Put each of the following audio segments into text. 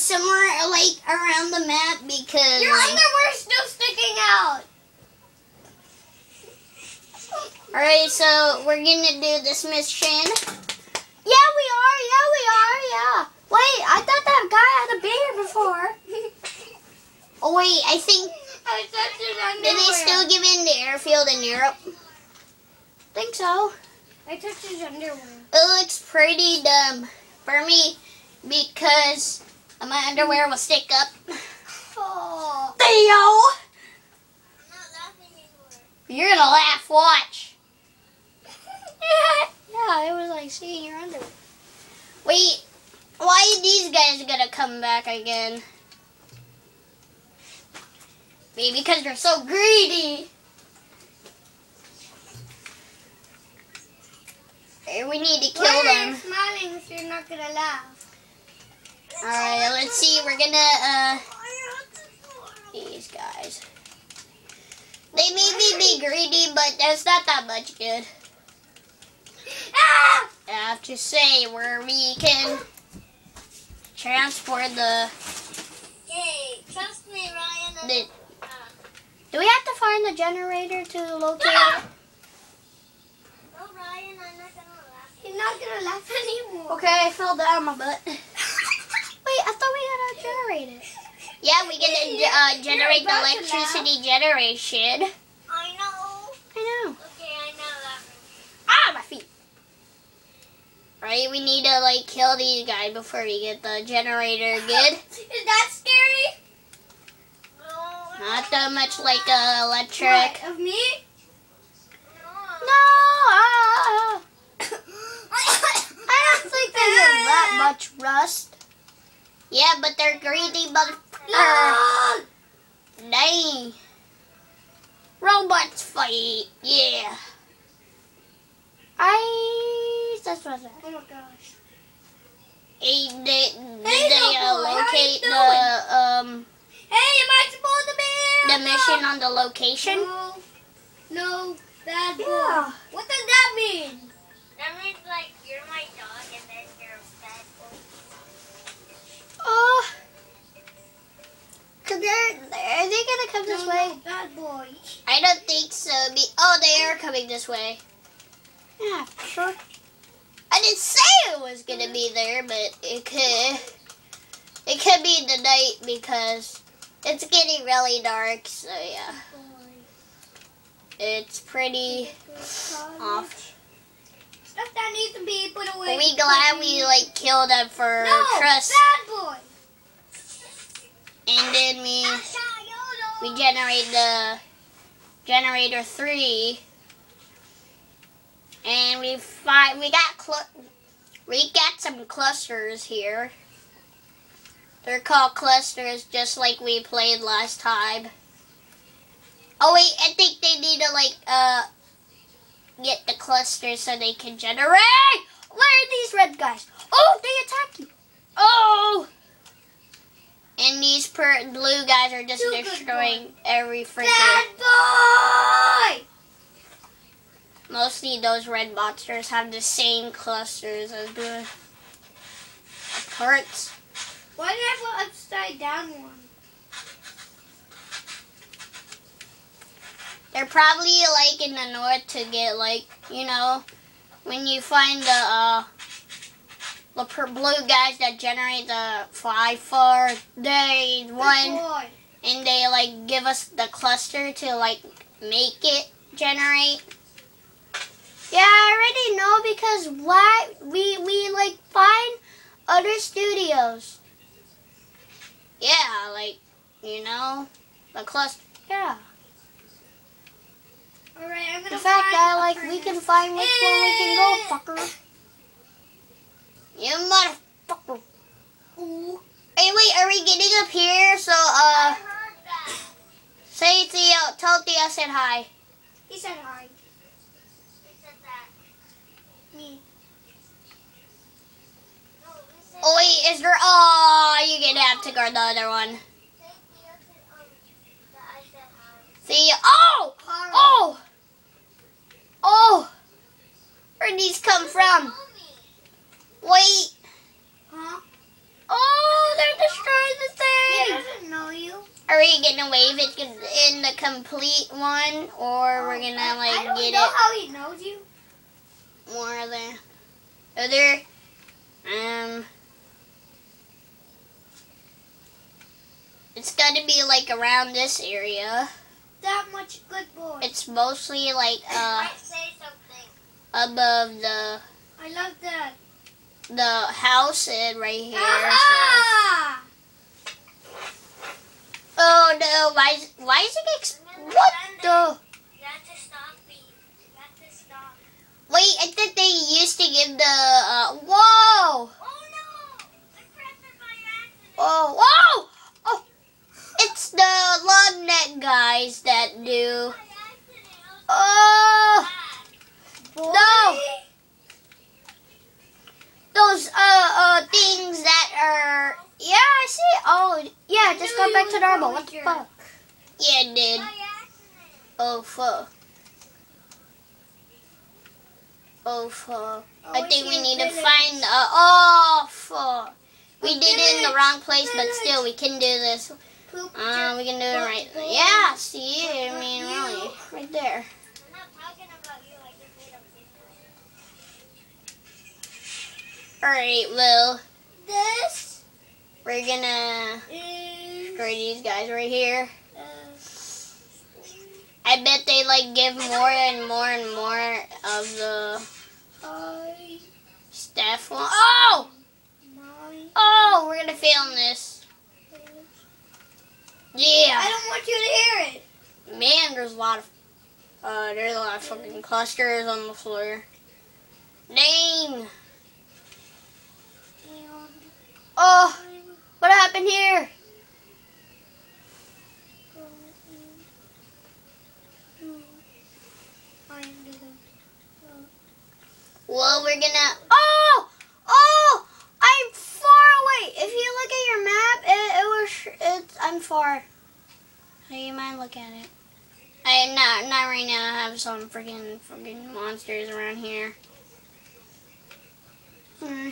somewhere like around the map because Your underwear's still sticking out. Alright, so we're gonna do this mission. Yeah, we are. Yeah, we are. Yeah. Wait, I thought that guy had a beard before. Oh wait, I think I touched his underwear. did they still give in the airfield in Europe? think so. I touched his underwear. It looks pretty dumb for me because my underwear will stick up. Oh. Theo! I'm not laughing anymore. You're gonna laugh, watch. Yeah, it was like seeing your underwear. Wait, why are these guys gonna come back again? Maybe because they're so greedy. We need to kill Why are them. you smiling if you're not gonna laugh? Alright, let's see. We're gonna, uh, these guys. They maybe be greedy, but that's not that much good. Ah! I have to say, where we can transport the, Hey, trust me, Ryan. the Do we have to find the generator to locate it? No, Ryan, I'm not gonna laugh. He's not gonna laugh anymore. Okay, I fell down my butt. I thought we had to generate it. Yeah, we get to uh, generate the electricity generation. I know. I know. Okay, I know that. Ah, my feet. Right, we need to like kill these guys before we get the generator good. Is that scary? No. Not that much like uh, electric. What, of me? No. No. ah. I don't think have that much rust. Yeah, but they're greedy motherfucker. No. Dang. Robots fight. Yeah. I. That's what I said. Oh my gosh. Hey, did, did Hey, they uh, boy, how you locate the um Hey, am I supposed to be the mission on the location? No. No. Bad boy. Yeah. What does coming this way. Yeah, sure. I didn't say it was gonna be there, but it could. It could be the night because it's getting really dark. So yeah, it's pretty off. Stuff that needs to be put away. Are we glad we like killed them for no, trust, bad boy. and then we ah, we generate the generator three, and we find we got we got some clusters here. They're called clusters, just like we played last time. Oh wait, I think they need to like uh get the clusters so they can generate. Where are these red guys? Oh, they attack you. Oh. And these per- blue guys are just Too destroying every freaking. Mostly those red monsters have the same clusters as the parts. Why do I have an upside down one? They're probably like in the north to get like you know when you find the uh the per- blue guys that generate the five four they Good one and they like give us the cluster to like make it generate. Yeah, I already know because why we we like find other studios. Yeah, like you know the cluster. Yeah. All right, I'm gonna. In fact, I a like we can find which one we can go, fucker. You motherfucker. Ooh. Hey, wait, are we getting up here? So, I uh, heard that. say Theo, tell Theo I said hi. He said hi. Who said that? Me. No, who said Oh wait, is there? Oh, you're gonna have to guard the other one. Say Theo said, that I said hi. Theo. Oh, oh, oh. Where'd these come from? Wait. Huh? Oh, they're destroying the thing. He doesn't know you. Are we gonna wave it in the complete one, or we're gonna like I don't get know it how he knows you. More of the other? Um, it's got to be like around this area. That much good boy. It's mostly like uh Might say something. above the I love that. the house and right here. so- Ah! Oh no! Why why is it? Ex- what the? Wait, I thought they used to give the. Uh, whoa! Oh no! I pressed it by accident. Oh, whoa! Oh, it's the long neck guys that do. By accident. I was Oh. Boy. No. those uh uh things that are. Yeah, I see. Oh, yeah. Just go back to normal. What the fuck? Yeah, it did. Oh fuck. Oh fuck. I think we need to find. Oh fuck. We did it in the wrong place, but still, we can do this. Uh, we can do it right. boy, Yeah, see, I mean, really, right there. I'm not talking about you. I just made a video. All right, well, This we're gonna destroy these guys right here. I bet they like give more and more and more of the staff. One. Oh, oh, we're gonna fail in this. Yeah. I don't want you to hear it. Man, there's a lot of uh, there's a lot of fucking clusters on the floor. Name. Oh, what happened here? going to find it. Well, we're gonna. Oh, oh! I'm far away. If you look at your map, it, it was. It's. I'm far. You might look at it. I not not right now. I have some freaking freaking monsters around here. Hmm.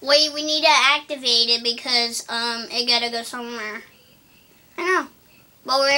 Wait, we need to activate it because um it gotta go somewhere. I know. But we're